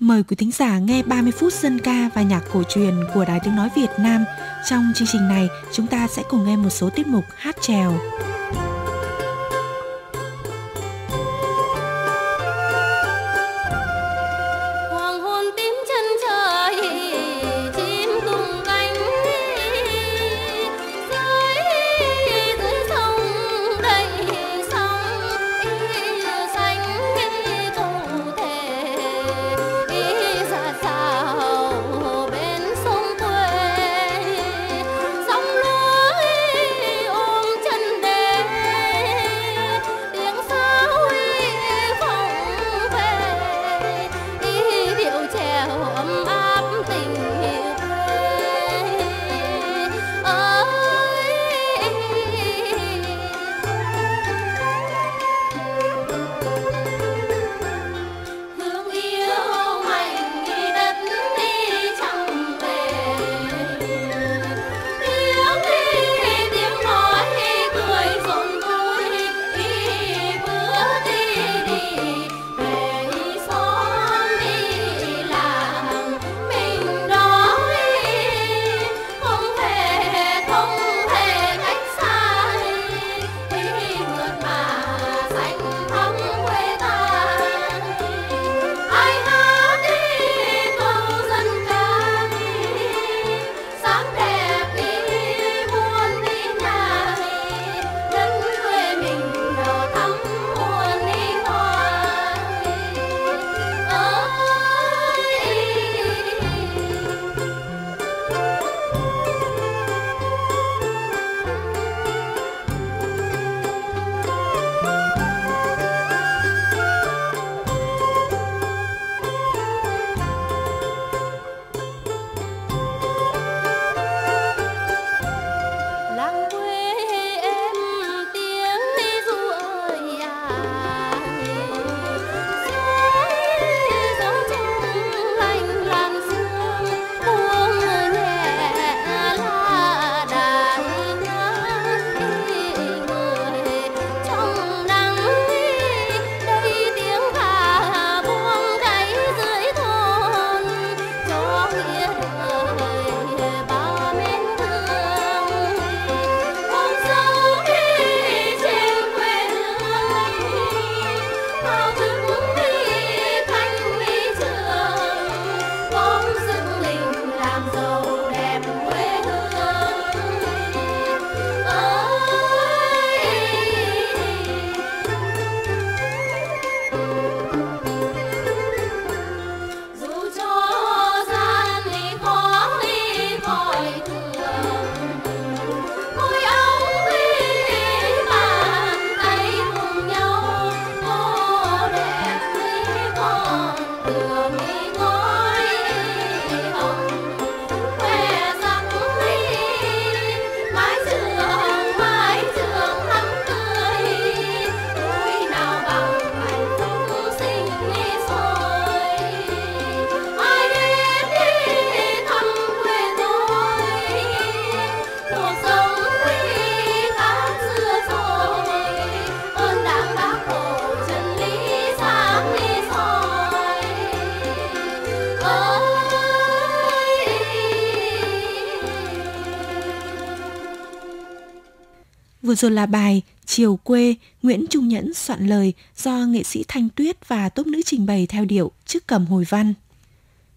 Mời quý thính giả nghe 30 phút dân ca và nhạc cổ truyền của Đài Tiếng Nói Việt Nam. Trong chương trình này, chúng ta sẽ cùng nghe một số tiết mục hát trèo. Vừa rồi là bài Chiều quê, Nguyễn Trung Nhẫn soạn lời do nghệ sĩ Thanh Tuyết và tốt nữ trình bày theo điệu trước cầm hồi văn.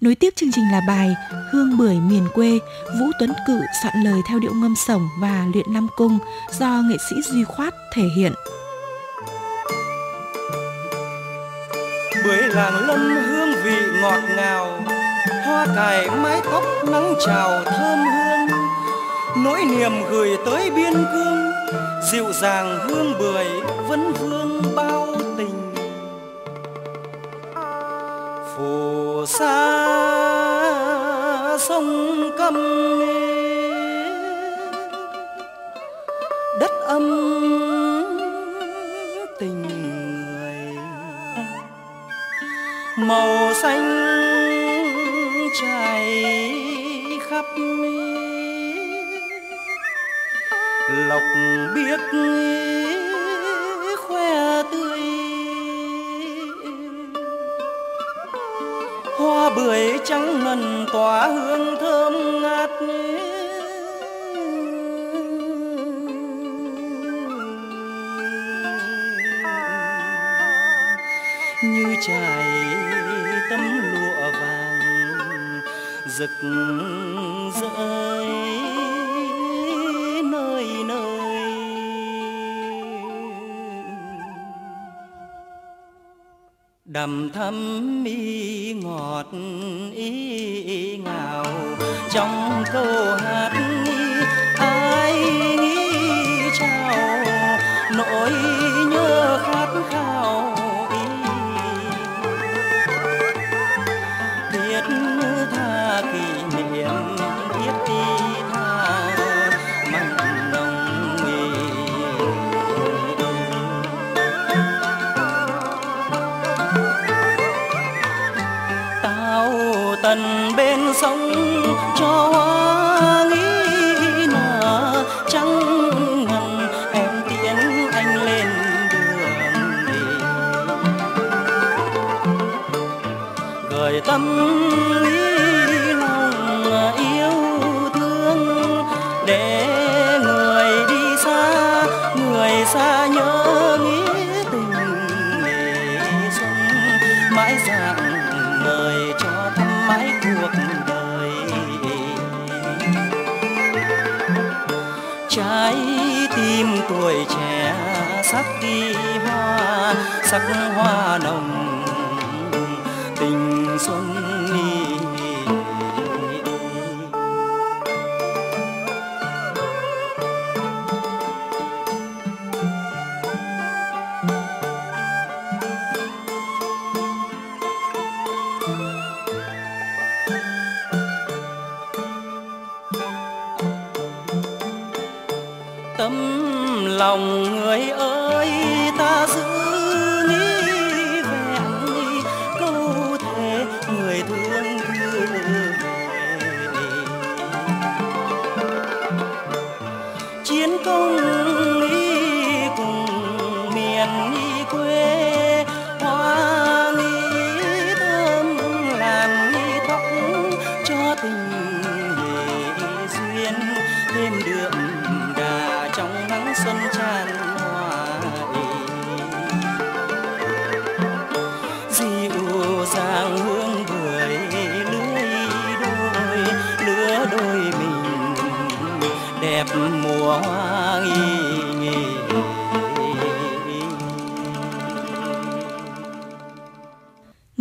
Nối tiếp chương trình là bài Hương bưởi miền quê, Vũ Tuấn Cự soạn lời theo điệu ngâm sổng và luyện nam cung do nghệ sĩ Duy Khoát thể hiện. Bưởi làng lâm hương vị ngọt ngào, Hoa cài mái tóc nắng trào thơm hương Nỗi niềm gửi tới biên cương dịu dàng hương bưởi vẫn vương bao tình. Phù sa sông câm đất âm tình người. Màu xanh trải khắp lộc biết khoe tươi. Hoa bưởi trắng ngần tỏa hương thơm ngát như trải tấm lụa vàng rực rỡ. nằm thắm mi ngọt ý, ý ngào trong câu hát sắc đi hoa sắc hoa nồng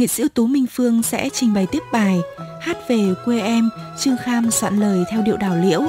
nghệ sĩ Tú Minh Phương sẽ trình bày tiếp bài Hát về quê em, Trương Kham soạn lời theo điệu đảo liễu.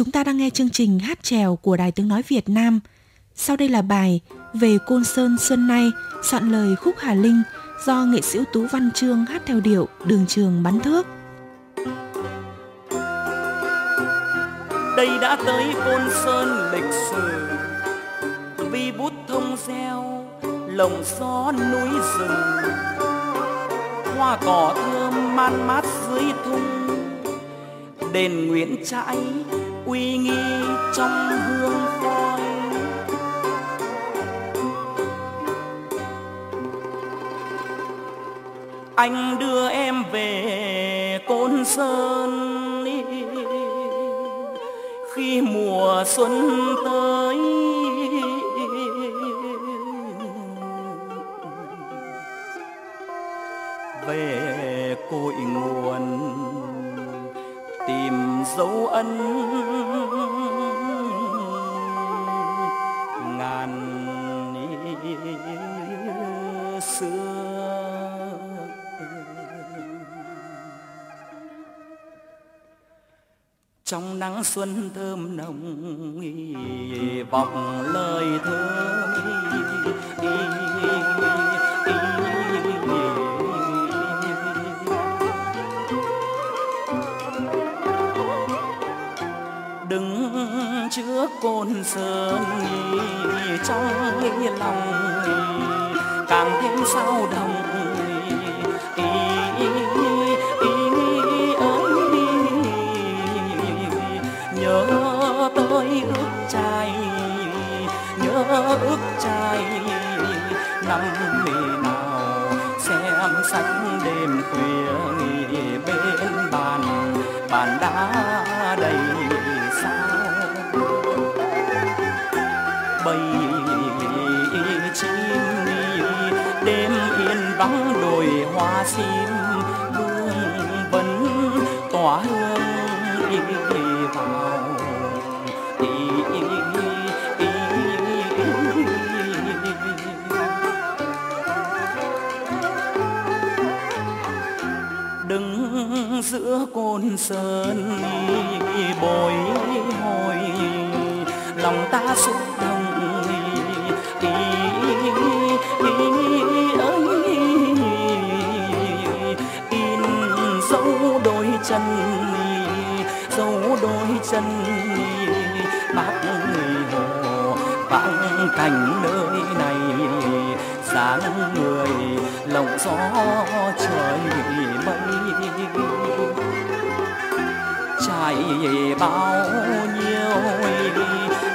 Chúng ta đang nghe chương trình hát trèo của Đài Tiếng Nói Việt Nam. Sau đây là bài Về Côn Sơn Xuân Nay, soạn lời Khúc Hà Linh do nghệ sĩ ưu tú Văn Trương hát theo điệu Đường Trường Bắn Thước. đây đã tới côn sơn lịch sử vì bút thông gieo lồng gió núi rừng hoa cỏ thơm man mát dưới thung đền nguyễn trãi uy nghi trong hương khói. Anh đưa em về côn sơn đi. Khi mùa xuân tới, về cội nguồn dấu ân ngàn xưa. Trong nắng xuân thơm nồng vọng lời thơ trước côn sơn trong lòng. Càng thêm sao đồng nhớ tới ước trai, nhớ ước trai. Năm mì xin sim hương tỏa hương đi vào. Đứng giữa côn sơn bồi hồi, lòng ta xúc dân bác hồ, vắng cảnh nơi này. Dáng người, lòng gió trời mây. Trải bao nhiêu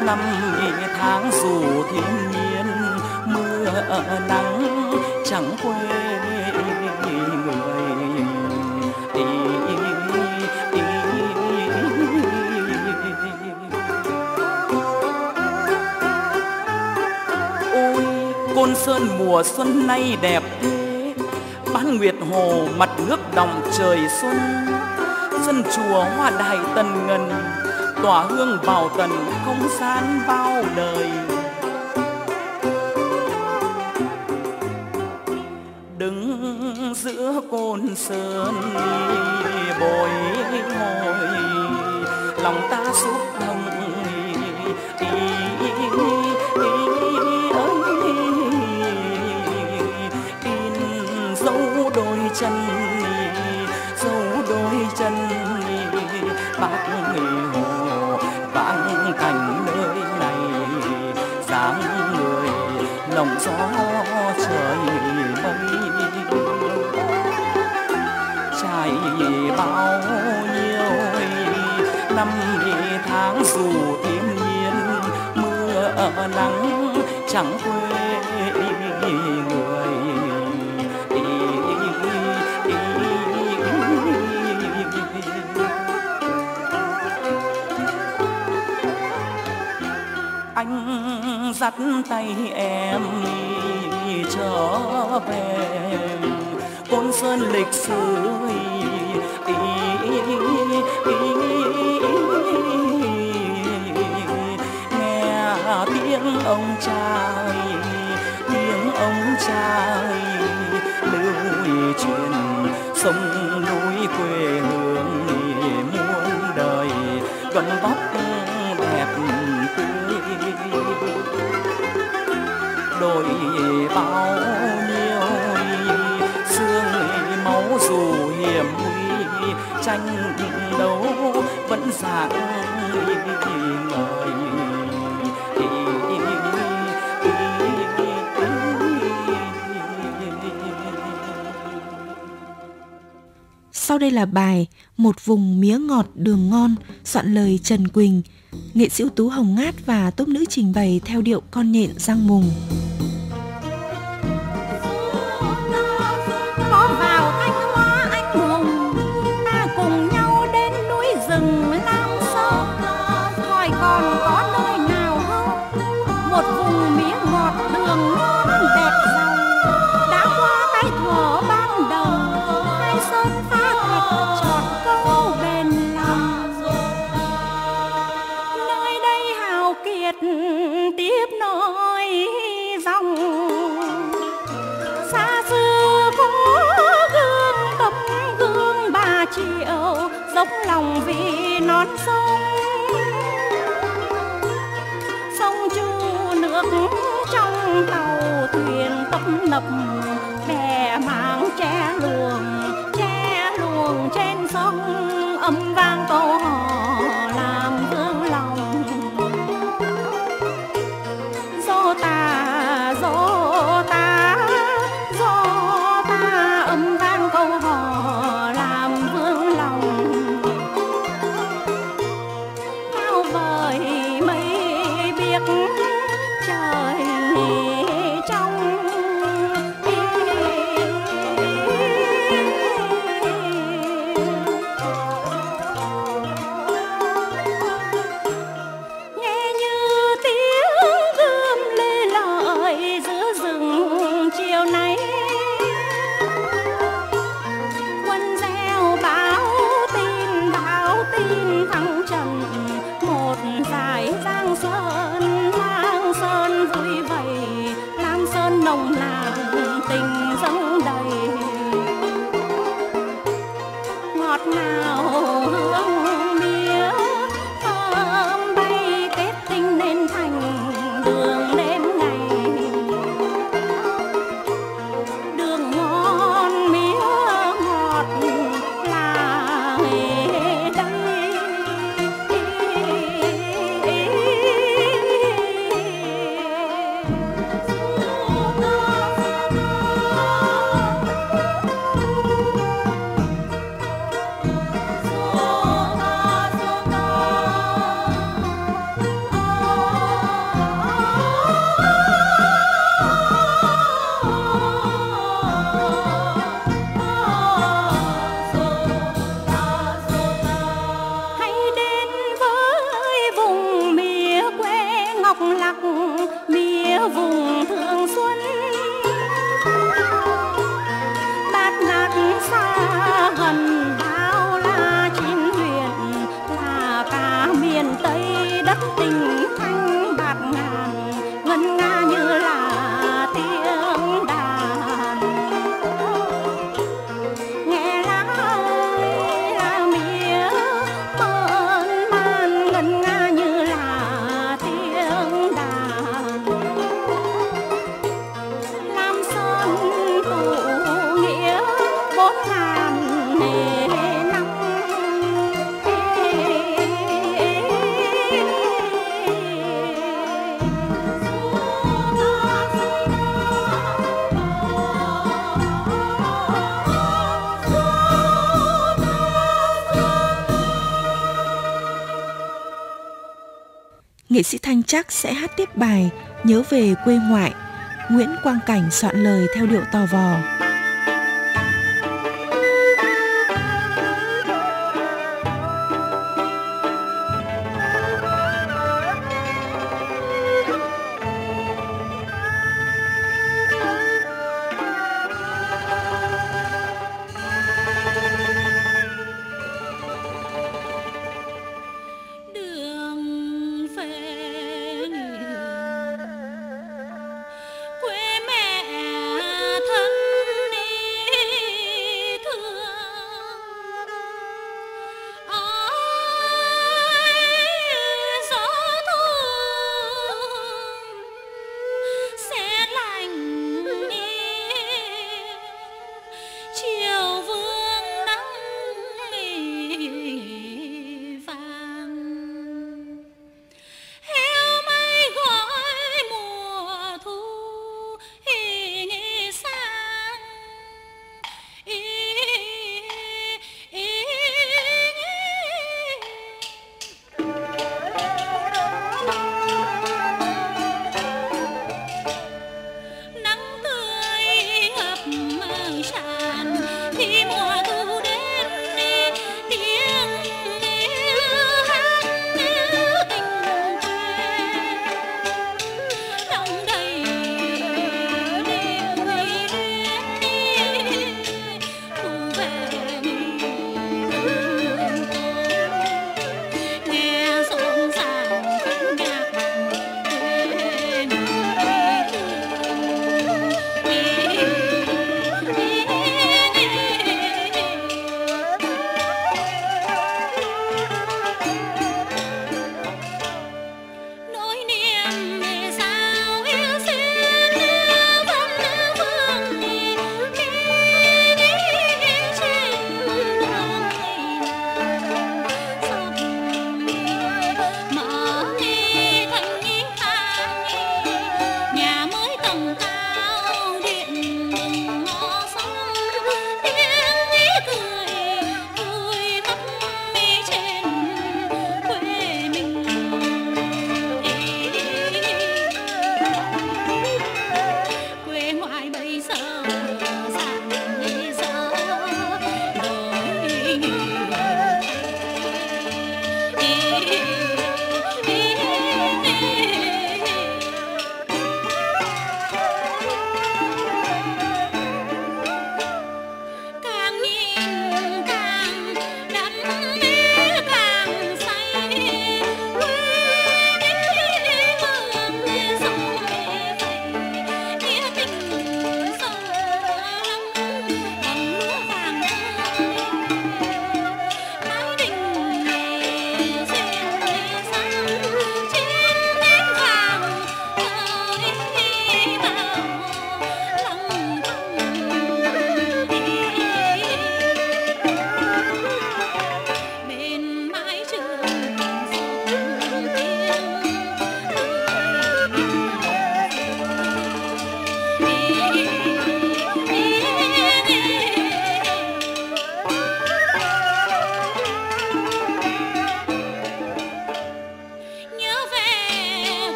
năm tháng dù thiên nhiên mưa nắng chẳng quên. Sơn mùa xuân nay đẹp thế. Bán nguyệt hồ, mặt nước đồng trời xuân. Sân chùa hoa đài tần ngần tỏa hương vào tần không gian bao đời. Đứng giữa côn sơn, bồi hồi, lòng ta xúc động. Gió trời mây. Trải bao nhiêu năm tháng dù thiên nhiên mưa nắng, chẳng quê dắt tay em trở về. Côn sơn lịch sử nghe tiếng ông trai, tiếng ông trai lưu truyền sông núi quê hương muôn đời, gần vóc tranh đấu vẫn dạng ngời Sau đây là bài Một vùng mía ngọt đường ngon soạn lời Trần Quỳnh, nghệ sĩ ưu tú Hồng Ngát và tốp nữ trình bày theo điệu con nhện răng mùng. ngọt ngào hương chắc sẽ hát tiếp bài Nhớ về quê ngoại. Nguyễn Quang Cảnh soạn lời theo điệu tò vò.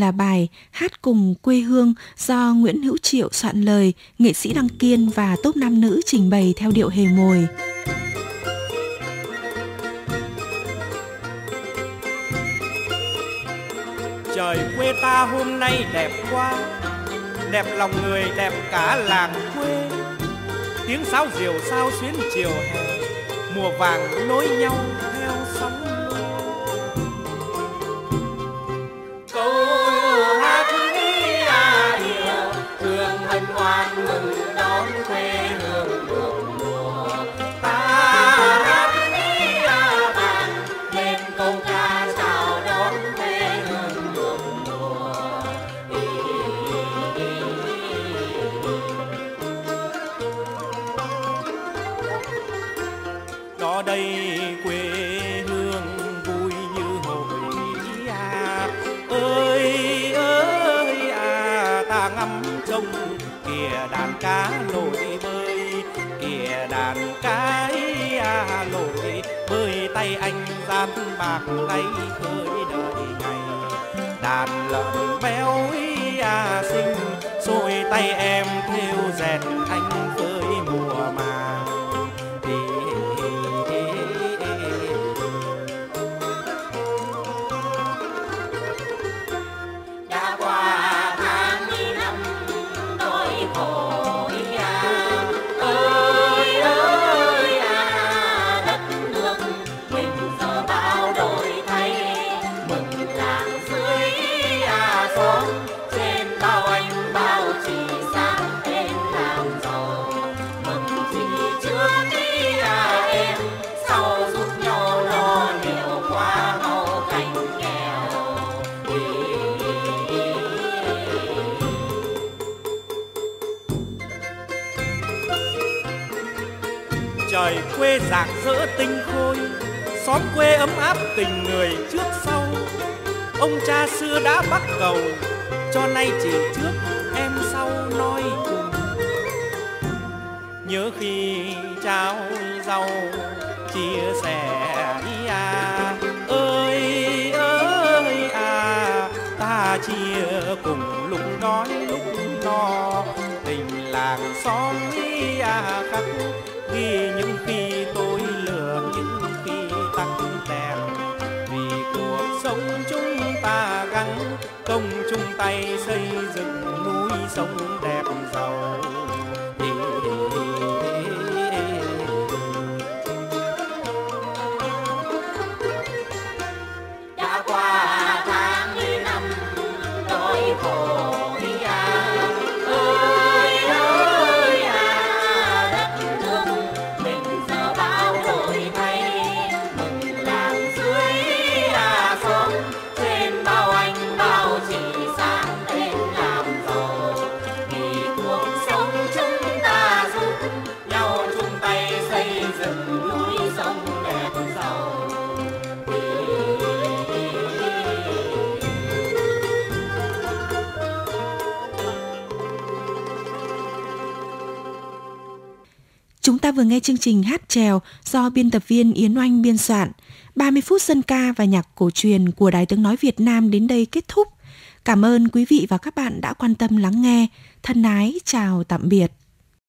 Là bài Hát cùng quê hương do Nguyễn Hữu Triệu soạn lời, nghệ sĩ Đăng Kiên và Tốp nam nữ trình bày theo điệu hề mồi. Trời quê ta hôm nay đẹp quá Đẹp lòng người, đẹp cả làng quê Tiếng sáo diều sao xuyến chiều hè Mùa vàng nối nhau à trông kìa đàn cá nổi bơi, kìa đàn cá à nổi bơi. Tay anh gian bạc tay khơi đợi ngày, đàn lợn béo à xinh. Xôi tay em theo dệt anh trời quê rạng rỡ tinh khôi, xóm quê ấm áp tình người trước sau. Ông cha xưa đã bắt cầu, cho nay chỉ trước em sau nói cùng. Nhớ khi trao rau, chia sẻ à ơi ơi à ta chia cùng lúc đói lúc no, tình làng xóm à khắc ghi tay xây dựng núi sông đẹp giàu. Ta vừa nghe chương trình hát trèo do biên tập viên Yến Oanh biên soạn. 30 phút dân ca và nhạc cổ truyền của Đài Tiếng Nói Việt Nam đến đây kết thúc. Cảm ơn quý vị và các bạn đã quan tâm lắng nghe. Thân ái, chào tạm biệt.